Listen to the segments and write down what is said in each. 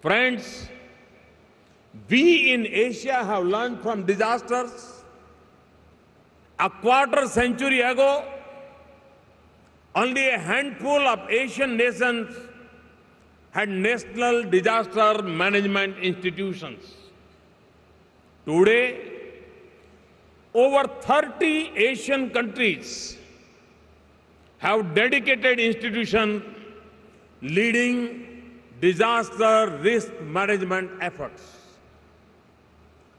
Friends, we in Asia have learned from disasters. A quarter century ago, only a handful of Asian nations had national disaster management institutions. Today, over 30 Asian countries have dedicated institutions leading disaster risk management efforts.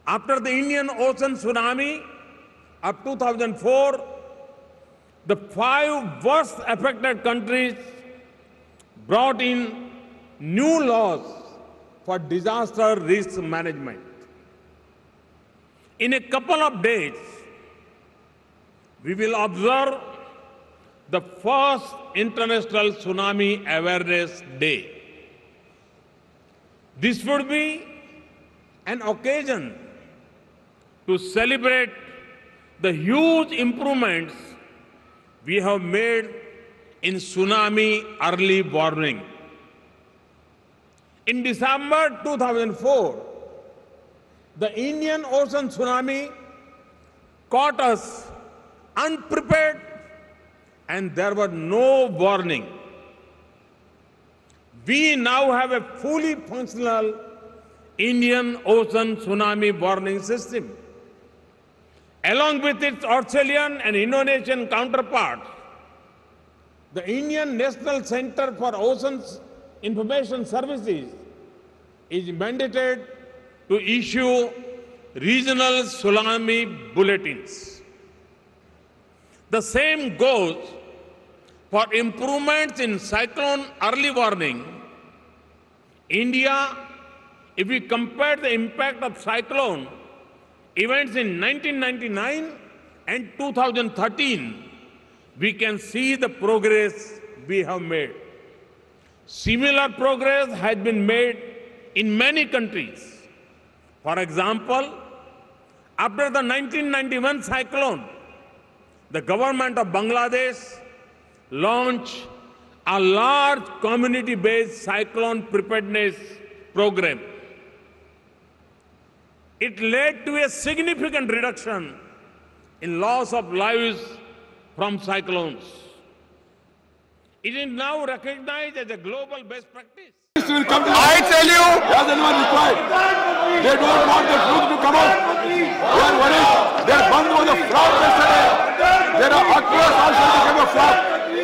After the Indian Ocean tsunami of 2004, the five worst affected countries brought in new laws for disaster risk management. In a couple of days, we will observe the first International Tsunami Awareness Day. This would be an occasion to celebrate the huge improvements we have made in tsunami early warning. In December 2004, the Indian Ocean tsunami caught us unprepared and there was no warning. We now have a fully functional Indian Ocean tsunami warning system. Along with its Australian and Indonesian counterparts, the Indian National Center for Oceans Information Services is mandated to issue regional tsunami bulletins. The same goes for improvements in cyclone early warning. India, if we compare the impact of cyclone events in 1999 and 2013, we can see the progress we have made. Similar progress has been made in many countries. For example, after the 1991 cyclone, the government of Bangladesh launched a large community-based cyclone preparedness program. It led to a significant reduction in loss of lives from cyclones. It is now recognized as a global best practice. will come to I tell you, Has anyone replied? They don't want the truth to come out.